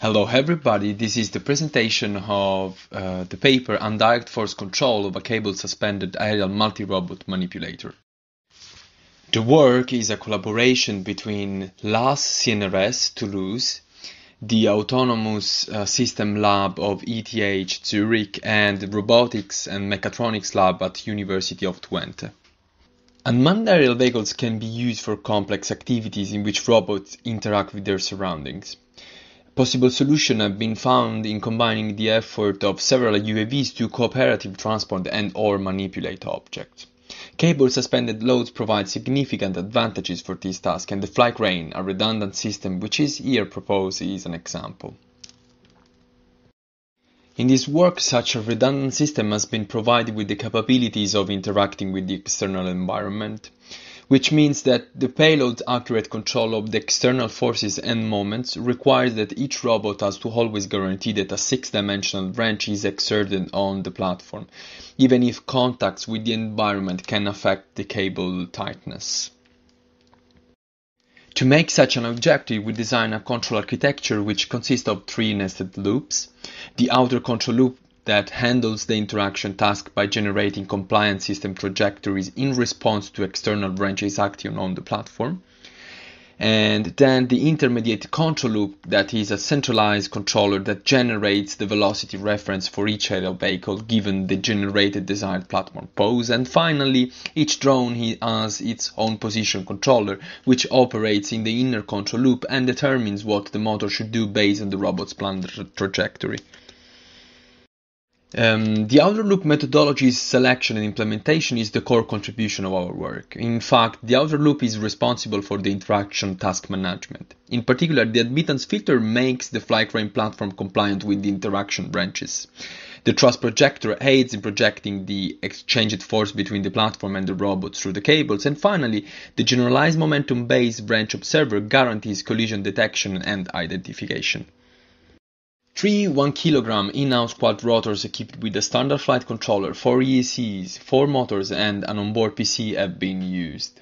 Hello everybody, this is the presentation of uh, the paper Indirect Force Control of a Cable Suspended Aerial Multi-Robot Manipulator. The work is a collaboration between LAAS CNRS Toulouse, the Autonomous uh, System Lab of ETH Zurich and Robotics and Mechatronics Lab at University of Twente. Unmanned aerial vehicles can be used for complex activities in which robots interact with their surroundings. Possible solutions have been found in combining the effort of several UAVs to cooperative transport and or manipulate objects. Cable suspended loads provide significant advantages for this task and the FlyCrane, a redundant system which is here proposed, is an example. In this work, such a redundant system has been provided with the capabilities of interacting with the external environment, which means that the payload's accurate control of the external forces and moments requires that each robot has to always guarantee that a six-dimensional wrench is exerted on the platform, even if contacts with the environment can affect the cable tightness. To make such an objective, we design a control architecture which consists of three nested loops. The outer control loop that handles the interaction task by generating compliant system trajectories in response to external wrenches acting on the platform. And then the intermediate control loop that is a centralized controller that generates the velocity reference for each aerial vehicle given the generated desired platform pose. And finally, each drone has its own position controller which operates in the inner control loop and determines what the motor should do based on the robot's planned tra trajectory. Um, the outer loop methodology's selection and implementation is the core contribution of our work. In fact, the outer loop is responsible for the interaction task management. In particular, the admittance filter makes the FlyCrane platform compliant with the interaction wrenches. The thrust projector aids in projecting the exchanged force between the platform and the robot through the cables. And finally, the generalized momentum-based wrench observer guarantees collision detection and identification. Three 1 kg in-house quad rotors equipped with a standard flight controller, four ESCs, four motors and an onboard PC have been used.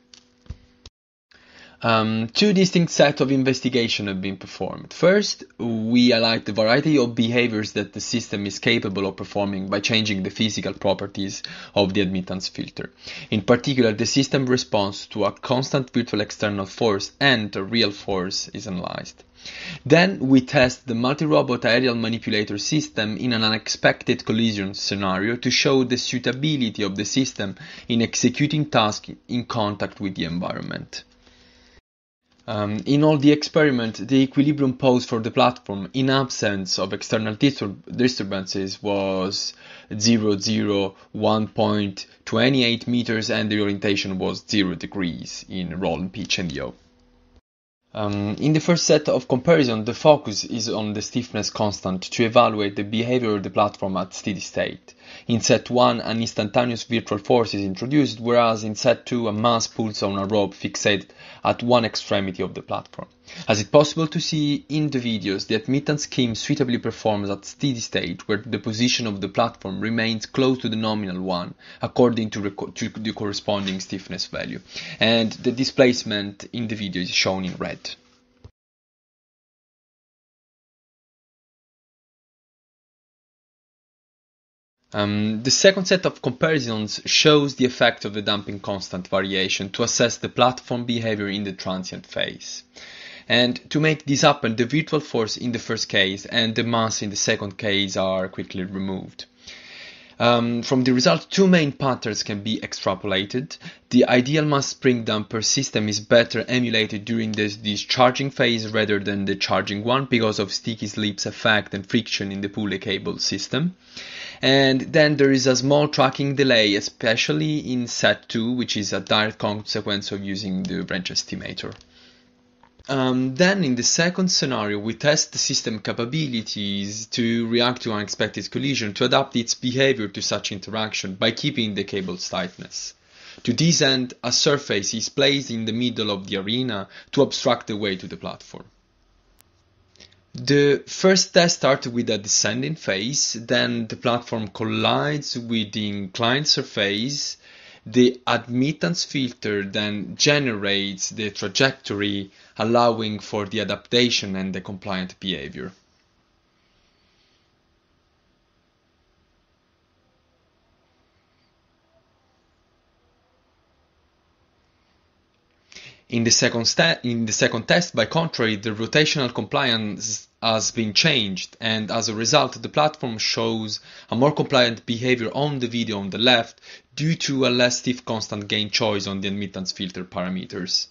Um, two distinct sets of investigation have been performed. First, we highlight the variety of behaviors that the system is capable of performing by changing the physical properties of the admittance filter. In particular, the system response to a constant virtual external force and a real force is analyzed. Then we test the multi-robot aerial manipulator system in an unexpected collision scenario to show the suitability of the system in executing tasks in contact with the environment. Um, in all the experiment, the equilibrium pose for the platform in absence of external disturb disturbances was 0, 0, 1.28 meters and the orientation was 0 degrees in roll pitch and yaw. Um, in the first set of comparison, the focus is on the stiffness constant to evaluate the behavior of the platform at steady state. In set 1, an instantaneous virtual force is introduced, whereas in set 2, a mass pulls on a rope fixated at one extremity of the platform. As it's possible to see in the videos, the admittance scheme suitably performs at steady state, where the position of the platform remains close to the nominal one, according to, to the corresponding stiffness value. And the displacement in the video is shown in red. Um, the second set of comparisons shows the effect of the damping constant variation to assess the platform behavior in the transient phase. And to make this happen, the virtual force in the first case and the mass in the second case are quickly removed. Um, from the result, two main patterns can be extrapolated. The ideal mass spring damper system is better emulated during the discharging phase rather than the charging one because of sticky slips effect and friction in the pulley cable system. And then there is a small tracking delay, especially in set 2, which is a direct consequence of using the wrench estimator. Um, then in the second scenario, we test the system capabilities to react to unexpected collision to adapt its behavior to such interaction by keeping the cable's tightness. To this end, a surface is placed in the middle of the arena to obstruct the way to the platform. The first test started with a descending phase, then the platform collides with the inclined surface. The admittance filter then generates the trajectory, allowing for the adaptation and the compliant behavior. In the second in the second test, by contrary, the rotational compliance has been changed, and as a result, the platform shows a more compliant behavior on the video on the left due to a less stiff constant gain choice on the admittance filter parameters.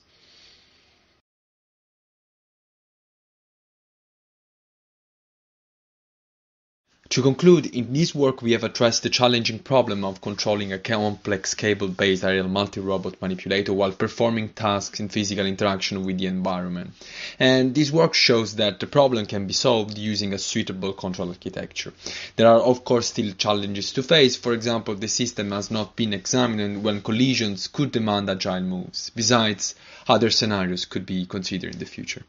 To conclude, in this work we have addressed the challenging problem of controlling a complex cable-based aerial multi-robot manipulator while performing tasks in physical interaction with the environment. And this work shows that the problem can be solved using a suitable control architecture. There are of course still challenges to face, for example the system has not been examined when collisions could demand agile moves. Besides, other scenarios could be considered in the future.